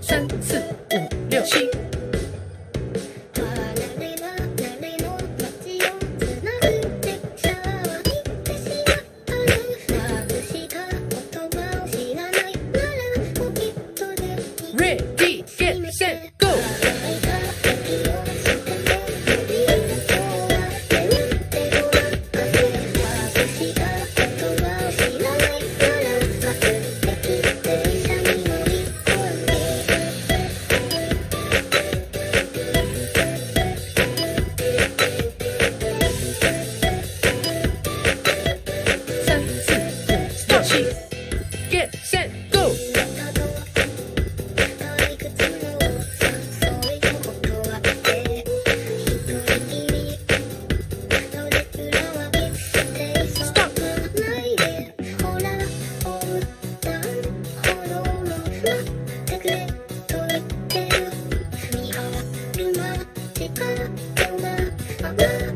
三次。Thank.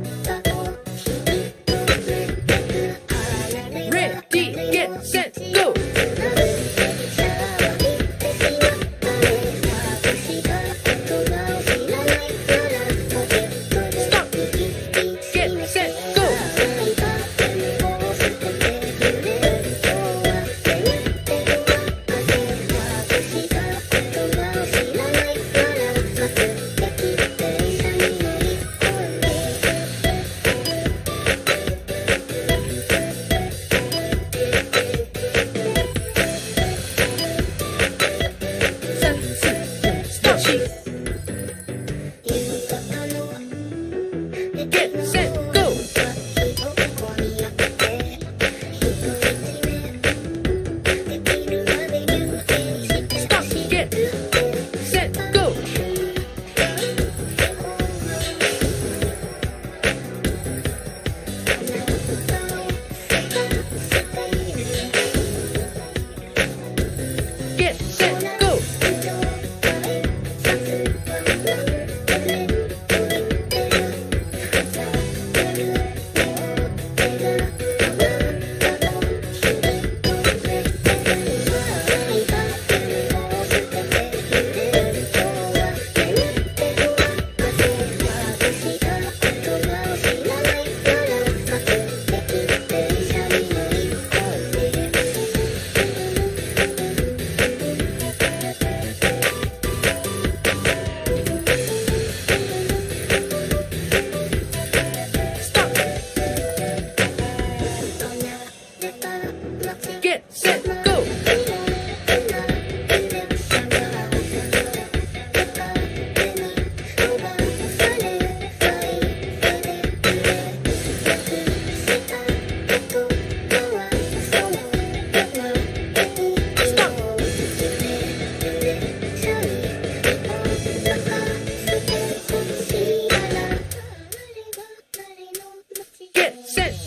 get, sit.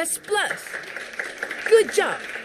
S plus. Good job.